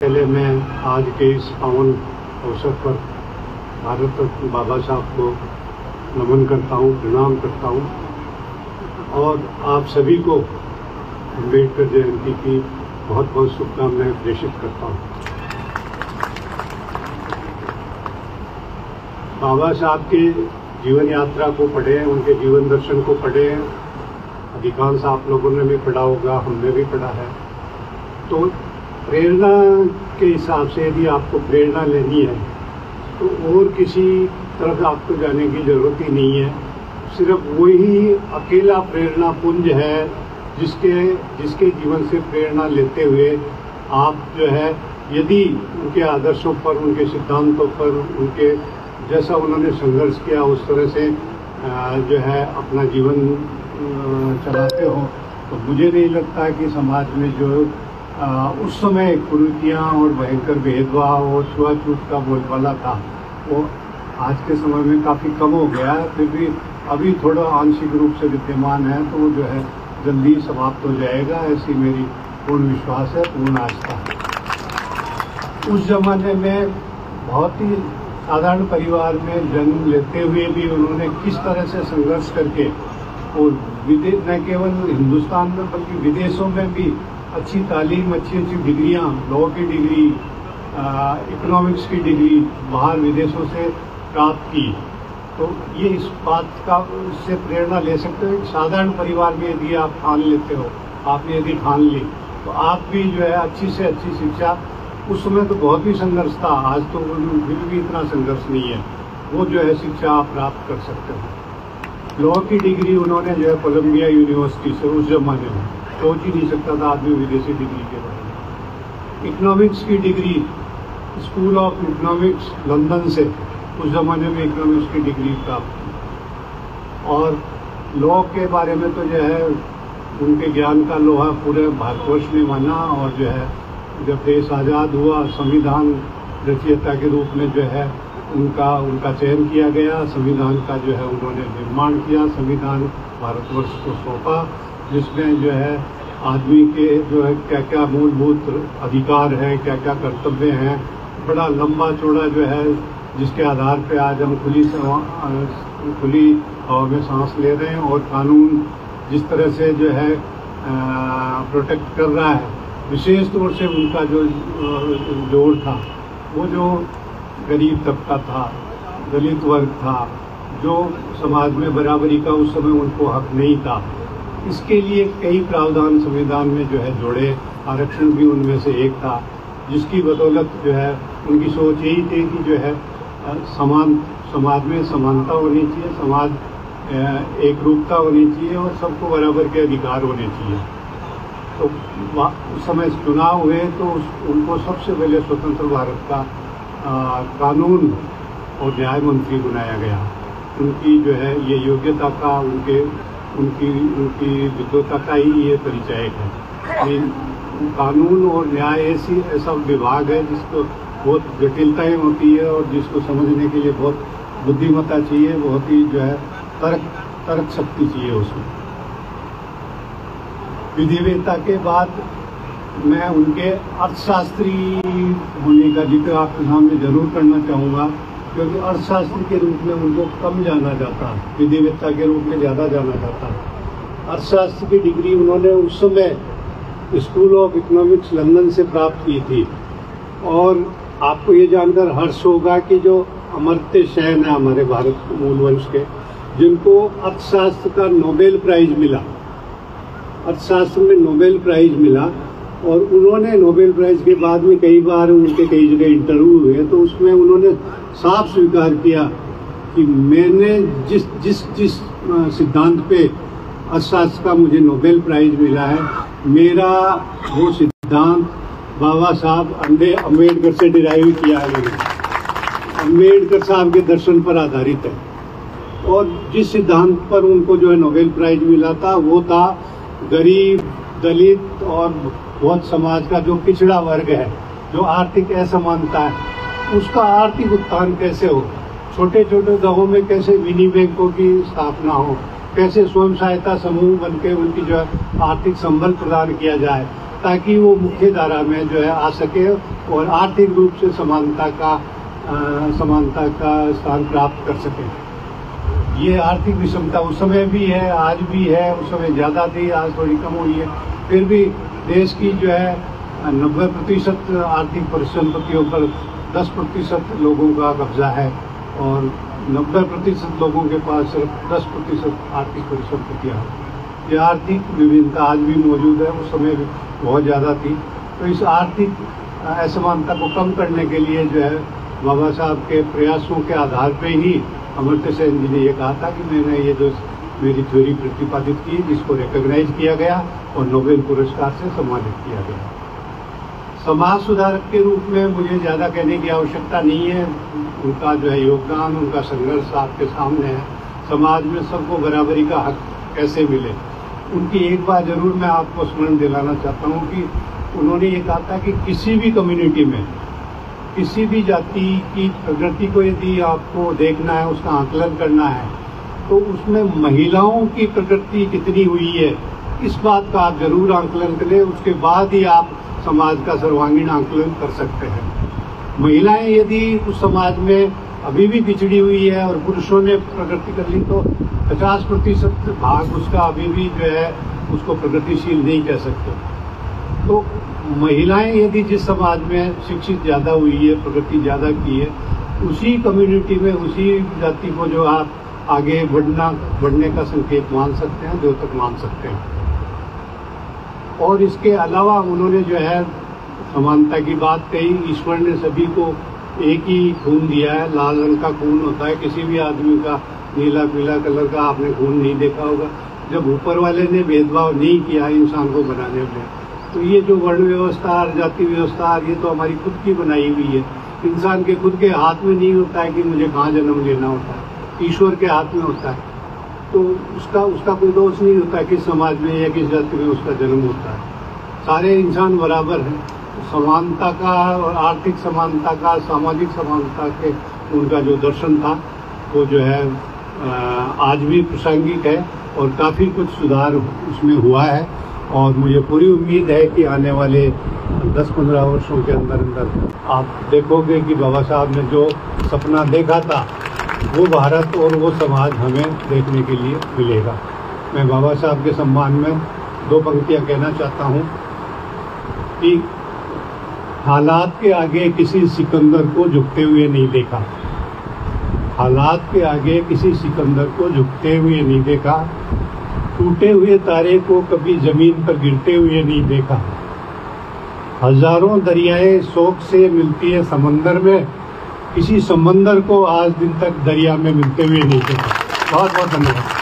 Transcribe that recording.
पहले मैं आज के इस पावन अवसर पर भारत बाबा साहब को नमन करता हूँ, प्रणाम करता हूँ और आप सभी को अंबेडकर जयंती की बहुत बहुत शुभकामनाएँ प्रेषित करता हूँ। बाबा साहब के जीवन यात्रा को पढ़े उनके जीवन दर्शन को पढ़े अधिकांश आप लोगों ने भी पढ़ा होगा, हमने भी पढ़ा है। तो प्रेरणा के हिसाब से यदि आपको प्रेरणा लेनी है तो और किसी तरफ़ आपको जाने की ज़रूरत ही नहीं है। सिर्फ़ वही अकेला प्रेरणा पुंज है जिसके जिसके जीवन से प्रेरणा लेते हुए आप जो है, यदि उनके आदर्शों पर, उनके सिद्धांतों पर, उनके जैसा उन्होंने संघर्ष किया, उस तरह से जो है अपना जीवन चलाते हो तो मुझे नहीं लगता कि समाज में जो उस समय कुरीतियाँ और भयंकर भेदभाव और छुआछूत का बोलबाला था। वो आज के समय में काफ़ी कम हो गया है, फिर भी अभी थोड़ा आंशिक रूप से विद्यमान है तो वो जो है जल्दी समाप्त हो जाएगा, ऐसी मेरी पूर्ण विश्वास है, पूर्ण आस्था है। उस जमाने में बहुत ही साधारण परिवार में जन्म लेते हुए भी उन्होंने किस तरह से संघर्ष करके, और विदेश न केवल हिंदुस्तान में, बल्कि विदेशों में भी अच्छी तालीम, अच्छी अच्छी डिग्रियाँ लॉ की डिग्री इकोनॉमिक्स की डिग्री बाहर विदेशों से प्राप्त की। तो ये इस बात का इससे प्रेरणा ले सकते हो। साधारण परिवार में यदि आप ठान लेते हो, आपने यदि ठान ली तो आप भी जो है अच्छी से अच्छी शिक्षा, उस समय तो बहुत ही संघर्ष था, आज तो फिर भी इतना संघर्ष नहीं है। वो जो है शिक्षा आप प्राप्त कर सकते हो। लॉ की डिग्री उन्होंने जो है कोलम्बिया यूनिवर्सिटी से उस जमाने में सोच ही नहीं सकता था आदमी विदेशी डिग्री के बारे में। इकोनॉमिक्स की degree School of Economics London से उस जमाने में इकोनॉमिक्स की डिग्री प्राप्त की। और लॉ के बारे में तो जो है, उनके ज्ञान का लोहा पूरे भारतवर्ष ने माना और जो है, जब देश आज़ाद हुआ, संविधान रचयिता के रूप में जो है, उनका उनका चयन किया गया, संविधान का जो है उन्होंने निर्माण किया, संविधान भारतवर्ष को सौंपा। जिसमें जो है आदमी के जो है क्या क्या मूलभूत अधिकार है, क्या क्या कर्तव्य हैं, बड़ा लंबा चौड़ा जो है जिसके आधार पे आज हम खुली खुली हवा में सांस ले रहे हैं और कानून जिस तरह से जो है प्रोटेक्ट कर रहा है। विशेष तौर से उनका जो ज़ोर था, वो जो गरीब तबका था, दलित वर्ग था, जो समाज में बराबरी का उस समय उनको हक नहीं था। इसके लिए कई प्रावधान संविधान में जो है जोड़े आरक्षण भी उनमें से एक था जिसकी बदौलत जो है उनकी सोच यही थी कि जो है समान समाज में समानता होनी चाहिए समाज एक रूपता होनी चाहिए और सबको बराबर के अधिकार होने चाहिए। तो उस समय चुनाव हुए तो उनको सबसे पहले स्वतंत्र भारत का आ, कानून और न्याय मंत्री बनाया गया। उनकी जो है ये योग्यता का उनके उनकी उनकी विद्वता का ही ये परिचय है। कानून और न्याय ऐसी, ऐसा विभाग है जिसको बहुत जटिलताएँ होती है और जिसको समझने के लिए बहुत बुद्धिमत्ता चाहिए, बहुत ही जो है तर्क तर्क शक्ति चाहिए उसमें। विधिवेता के बाद मैं उनके अर्थशास्त्री होने का ज़िक्र आपके सामने ज़रूर करना चाहूँगा। क्योंकि अर्थशास्त्र के रूप में उनको कम जाना जाता है विधिवेत्ता के रूप में ज़्यादा जाना जाता। है अर्थशास्त्र की डिग्री उन्होंने उस समय स्कूल ऑफ़ इकोनॉमिक्स लंदन से प्राप्त की थी। और आपको ये जानकर हर्ष होगा कि जो अमर्त्य सेन है हमारे भारत मूल वंश के, जिनको अर्थशास्त्र का नोबेल प्राइज मिला, अर्थशास्त्र में नोबेल प्राइज मिला और उन्होंने नोबेल प्राइज के बाद में कई बार उनके कई जगह इंटरव्यू हुए तो उसमें उन्होंने साफ़ स्वीकार किया कि मैंने जिस जिस जिस सिद्धांत पे अर्थशास्त्र का मुझे नोबेल प्राइज मिला है, मेरा वो सिद्धांत बाबा साहब अंडे अंबेडकर से डिराइव किया है अंबेडकर साहब के दर्शन पर आधारित है। और जिस सिद्धांत पर उनको जो है नोबेल प्राइज मिला था, वो था गरीब, दलित और बहुत समाज का जो पिछड़ा वर्ग है, जो आर्थिक असमानता है, उसका आर्थिक उत्थान कैसे हो? छोटे छोटे गाँवों में कैसे मिनी बैंकों की स्थापना हो? कैसे स्वयं सहायता समूह बन के उनकी जो है आर्थिक संबल प्रदान किया जाए, ताकि वो मुख्य धारा में जो है आ सके और आर्थिक रूप से समानता का समानता का स्थान प्राप्त कर सके? ये आर्थिक विषमता उस समय भी है, आज भी है, उस समय ज़्यादा थी, आज थोड़ी कम हुई है। फिर भी देश की जो है, नब्बे प्रतिशत आर्थिक परिसंपत्तियों पर दस प्रतिशत लोगों का कब्जा है और नब्बे प्रतिशत लोगों के पास सिर्फ़ दस प्रतिशत आर्थिक परिसंपत्तियाँ हैं। ये आर्थिक विभिन्नता आज भी मौजूद है, उस समय भी बहुत ज़्यादा थी। तो इस आर्थिक, असमानता को कम करने के लिए जो है, बाबा साहब के प्रयासों के आधार पर ही अमृत सेन जी ने ये कहा था कि मैंने ये जो मेरी थ्योरी प्रतिपादित की, जिसको रिकग्नाइज किया गया और नोबेल पुरस्कार से सम्मानित किया गया। समाज सुधारक के रूप में मुझे ज़्यादा कहने की आवश्यकता नहीं है। उनका जो है योगदान, उनका संघर्ष आपके सामने है। समाज में सबको बराबरी का हक कैसे मिले? उनकी एक बात ज़रूर मैं आपको स्मरण दिलाना चाहता हूँ कि उन्होंने ये कहा था कि किसी भी कम्युनिटी में किसी भी जाति की प्रगति को यदि आपको देखना है, उसका आकलन करना है तो उसमें महिलाओं की प्रगति कितनी हुई है, इस बात का आप ज़रूर आंकलन करें। उसके बाद ही आप समाज का सर्वांगीण आंकलन कर सकते हैं। महिलाएँ यदि उस समाज में अभी भी पिछड़ी हुई है और पुरुषों ने प्रगति कर ली तो 50 प्रतिशत भाग उसका अभी भी जो है, उसको प्रगतिशील नहीं कह सकते। तो महिलाएँ यदि जिस समाज में शिक्षित ज़्यादा हुई है, प्रगति ज़्यादा की है, उसी कम्युनिटी में, उसी जाति को जो आप आगे बढ़ना, बढ़ने का संकेत मान सकते हैं, जो तक मान सकते हैं। और इसके अलावा उन्होंने जो है, समानता की बात कही, ईश्वर ने सभी को एक ही खून दिया है, लाल रंग का खून होता है, किसी भी आदमी का नीला, पीला कलर का आपने खून नहीं देखा होगा। जब ऊपर वाले ने भेदभाव नहीं किया इंसान को बनाने में तो ये जो वर्ण व्यवस्था, जाति व्यवस्था, ये तो हमारी खुद की बनाई हुई है। इंसान के खुद के हाथ में नहीं होता है कि मुझे कहाँ जन्म लेना होता है। ईश्वर के हाथ में होता है। तो उसका उसका कोई दोष नहीं होता किस समाज में या किस जाति में उसका जन्म होता है। सारे इंसान बराबर हैं। समानता का और आर्थिक समानता का, सामाजिक समानता के उनका जो दर्शन था, वो जो है आज भी प्रासंगिक है और काफ़ी कुछ सुधार उसमें हुआ है। और मुझे पूरी उम्मीद है कि आने वाले 10-15 वर्षों के अंदर अंदर आप देखोगे कि बाबा साहब ने जो सपना देखा था, वो भारत और वो समाज हमें देखने के लिए मिलेगा। मैं बाबा साहब के सम्मान में दो पंक्तियाँ कहना चाहता हूँ कि हालात के आगे किसी सिकंदर को झुकते हुए नहीं देखा। हालात के आगे किसी सिकंदर को झुकते हुए नहीं देखा। टूटे हुए तारे को कभी ज़मीन पर गिरते हुए नहीं देखा। हज़ारों दरियाए शोक से मिलती है समंदर में। किसी समंदर को आज दिन तक दरिया में मिलते हुए नहीं देखा। बहुत बहुत धन्यवाद।